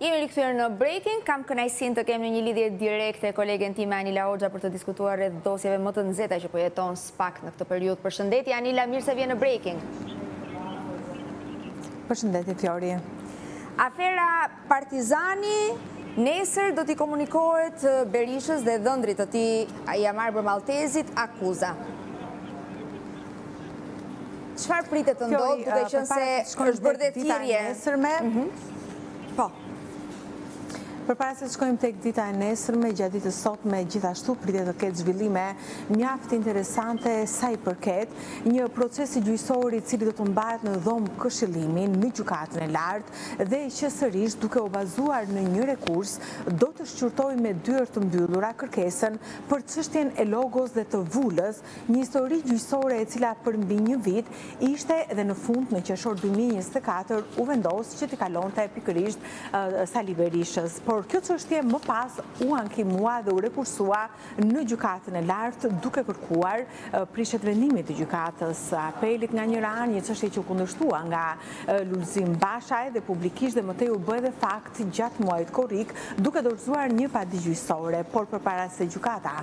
Jemi rikthyer në breaking, kam kënaqësinë të kemë në një lidhje direkte kolegen time Anila Hoxha për të diskutuar rreth dosjeve më të nxehta që po heton SPAK në këtë periudhë. Përshëndetje, Anila, mirë se vjen në breaking. Përshëndetje, Flori. Afera Partizani nesër do t'i komunikohet Berishës dhe dhëndrit të tij Jamarbër Maltezit akuza. Çfarë pritet të ndodhë duke qenë se është bërë dhe thirrje? Mhm. Po. Përpara se të shkojmë tek dita e nesërme, gjatë ditës së sotme gjithashtu pritet të ketë zhvillime mjaft interesante sa i përket një procesi gjyqësor i cili do të mbahet në dhomë këshillimi në gjykatën e lartë dhe që sërish duke u bazuar në një rekurs do të shqyrtojë me dyer të mbyllura kërkesën për çështjen e logos dhe të vulës, një histori gjyqësore e cila për mbi një vit ishte dhe në fund në qershor dy mijë e njëzet e katër u vendos që t'i kalonte pikërisht Sali Berishës. Por kjo çështje më pas u ankimua dhe u rekursua në Gjykatën e Lartë duke kërkuar prishjen e vendimit të Gjykatës së Apelit nga njëra anë, një çështje që u kundërshtua nga Lulzim Basha edhe publikisht dhe më tej u bë edhe fakt gjatë muajit korrik, duke dorëzuar një padi gjyqësore, por përpara se Gjykata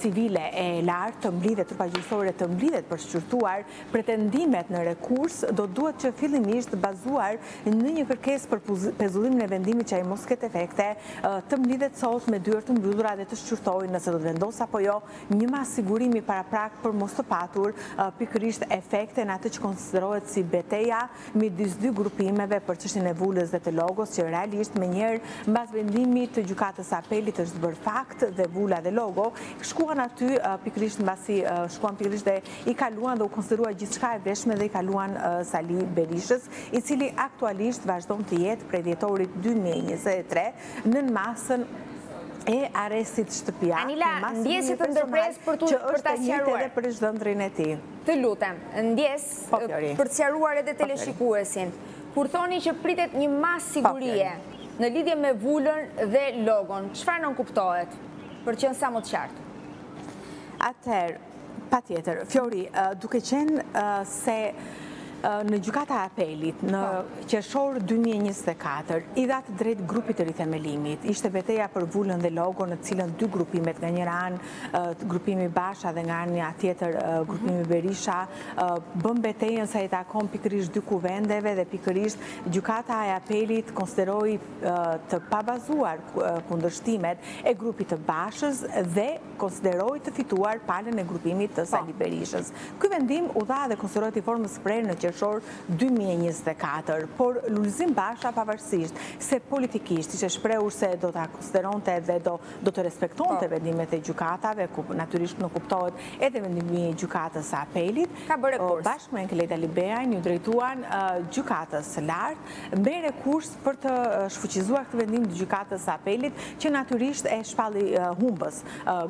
Civile e Lartë të mblidhet, trupa gjyqësore të mblidhet për të shqyrtuar pretendimet në rekurs, do duhet që fillimisht bazuar Në një kërkesë për pezullimin e vendimit që ai mos ketë efekte, të mblidhet sot me dyer të mbyllura dhe të shqyrtojë nëse do të vendosë apo jo një masë sigurimi paraprak për mos të patur pikërisht efekte në atë që konsiderohet si beteja midis dy grupimeve për çështjen e vulës dhe të logos që realisht menjëherë mbas vendimit të Gjykatës së Apelit është bërë fakt dhe vula dhe logo shkuan aty pikërisht mbasi shkuan pikërisht dhe i kaluan dhe u konsiderua gjithçka e vlefshme dhe i kaluan Sali Berishës, i cili aktualisht vazhdon të jetë prej dhjetorit dy mijë e njëzet e tre nën masën e arrestit shtëpiak, Anila, ndjesë që të ndërpres për të për ta sqaruar edhe për dhëndrin e tij. Të lutem, ndjesë po, për të sqaruar edhe po, teleshikuesin. Kur thoni që pritet një masë po, sigurie në lidhje me vulën dhe logon, çfarë nënkuptohet? Për të qenë sa më të qartë. Atëherë, Patjetër, Flori, duke qenë se gjykata e apelit, në po. qershor 2024, i dha të drejtë grupit të rithemelimit, ishte beteja për vulën dhe logon në të cilën dy grupimet nga njëra anë grupimi Basha dhe nga ana tjetër grupimi mhm. Berisha, bënë betejën sa i takon pikërisht dy kuvendeve dhe pikërisht gjykata e apelit konsideroi të pabazuar kundërshtimet e grupit të Bashës dhe konsideroi të fituar palën e grupimit të po. Sali Berishës. Ky vendim u dha dhe konsiderohet i formës së prerë në qershor 2024, por Lulzim Basha pavarësisht se politikisht ishte shprehur se do ta konsideronte dhe do do të respektonte po. vendimet e gjykatave, ku natyrisht nuk kuptohet edhe vendimi i gjykatës së apelit, ka bërë rekurs. Bashkë me Enkelejd Alibeajn iu drejtuan gjykatës së lartë me rekurs për të shfuqizuar këtë vendim të Gjykatës së Apelit, që natyrisht e shpalli humbës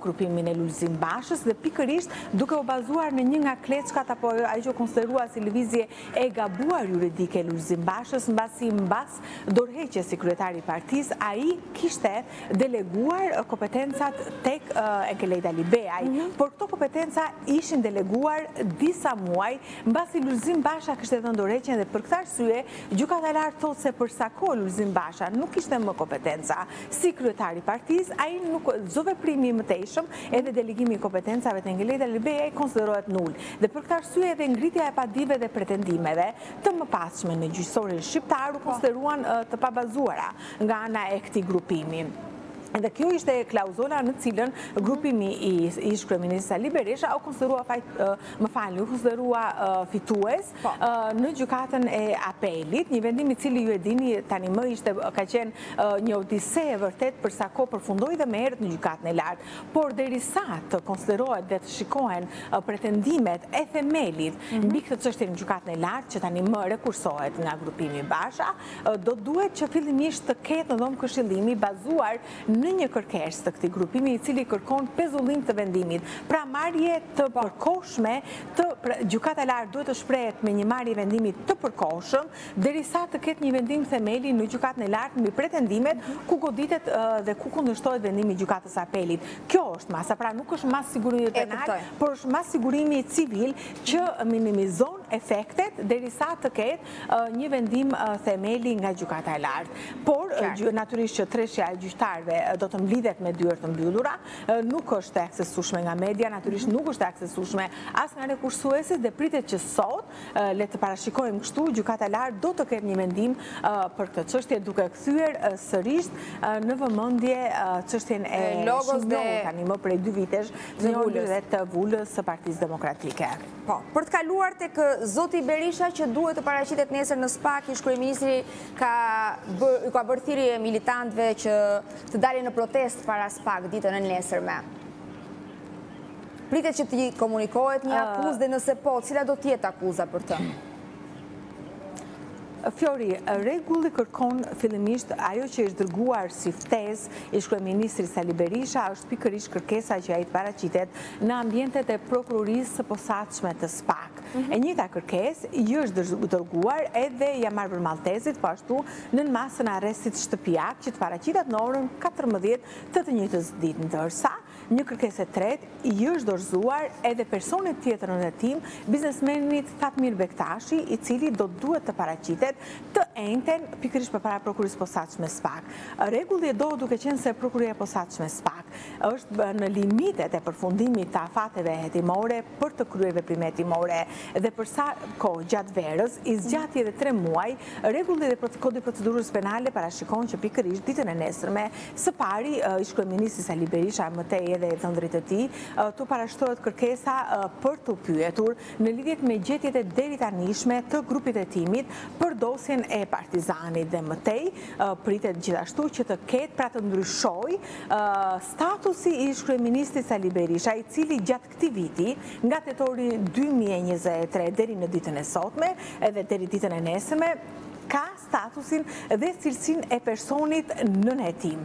grupimin e Lulzim Bashës dhe pikërisht duke u bazuar në një nga kleçkat apo ajo që u konsiderua si lëvizje e gabuar juridike e Lulzim Bashës, mbasi mbas dorëheqjes si kryetar i partisë, ai kishte deleguar kompetencat tek Enkelejd Alibeaj, por këto kompetenca ishin deleguar disa muaj Mbasi Lulzim Basha kishte dhënë dorëheqjen dhe për këtë arsye, Gjykata e Lartë thotë se për sa kohë Lulzim Basha nuk kishte më kompetenca si kryetar i partisë, ai nuk çdo veprim i mëtejshëm edhe delegimi i kompetencave te Enkelejd Alibeaj konsiderohet nul dhe për këtë arsye edhe ngritja e padive dhe pretendimeve të mëpasshme në gjyqësorin shqiptar u konsideruan të pabazuara nga ana e këtij grupimi. Dhe kjo ishte klauzola në të cilën grupimi i ish-kryeministrit Sali Berisha u konsiderua faj Më falni, u konsiderua fitues në gjykatën e apelit, një vendim i cili ju e dini tani më ishte ka qenë një odise e vërtetë për sa kohë përfundoi dhe më herët në gjykatën e lartë. Por derisa të konsiderohet dhe të shikohen pretendimet e themelit mbi këtë çështje në gjykatën e lartë që tani më rekursohet nga grupimi Basha, do duhet që fillimisht të ketë një dhomë këshillimi bazuar në një kërkesë të këtij grupimi i cili kërkon pezullim të vendimit, pra marrje të përkohshme të, pra Gjykata e Lartë duhet të shprehet me një marrje vendimi të përkohshëm derisa të ketë një vendim themeli në Gjykatën e Lartë mbi pretendimet ku goditet dhe ku kundërshtohet vendimi i Gjykatës së Apelit. Kjo është masa, pra nuk është masë sigurimi penal, por është masë sigurimi civil që minimizon efektet derisa të ketë një vendim themeli nga Gjykata e Lartë. Por, natyrisht që treshja e gjyqtarëve do të mblidhet me dyer të mbyllura, nuk është e aksesueshme nga media, natyrisht nuk është e aksesueshme as nga rekursuesit dhe pritet që sot, le të parashikojmë kështu, Gjykata e Lartë do të ketë një vendim për këtë çështje duke kthyer sërish në vëmendje çështjen e shumënjohur tani më prej dy vitesh, të ulës, të vulës së Partisë Demokratike. Po, për të kaluar tek zoti Berisha që duhet të paraqitet nesër në spak, ish kryeministri ka bërë, ka bërë thirrje militantëve që të dalin në protestë para spak ditën e nesërme. Pritet që t'i komunikohet një akuzë dhe nëse po, cila do të jetë akuza për të? Flori, rregulli kërkon fillimisht ajo që është dërguar si ftesë ish-kryeministrit Sali Berisha është pikërisht kërkesa që ai të paraqitet në ambientet e Prokurorisë së Posaçme të spak. Mhm. E njëjta kërkesë i është dërguar edhe Jamarbër Malltezit, po ashtu nën masën e arrestit shtëpiak që të paraqitet në orën katërmbëdhjetë të të njëjtës ditë, ndërsa Një kërkesë e tretë i është dorëzuar edhe personit tjetër në hetim, biznesmenit Fatmir Bektashi, i cili do të duhet të paraqitet të enjten pikërisht përpara Prokurorisë së Posaçme spak. Rregulli e do duke qenë se Prokuroria e Posaçme spak është në limitet e përfundimit të afateve hetimore për të kryer veprime hetimore dhe për sa kohë gjatë verës i zgjati edhe tre muaj, rregulli dhe Kodi i Procedurës Penale parashikon që pikërisht ditën e nesërme Së pari, ish-kryeministrit Sali Berisha, më tej edhe dhëndrit të tij, t'u parashtrohet kërkesa për t'u pyetur në lidhje me gjetjet e deritanishme të grupit të hetimit për dosjen e Partizanit dhe më tej pritet gjithashtu që të ketë, pra të ndryshojë statusi i ish-kryeministrit Sali Berisha, i cili gjatë këtij viti, nga tetori dy mijë e njëzet e tre deri në ditën e sotme dhe deri ditën e nesërme, ka statusin dhe cilësinë e personit nën hetim.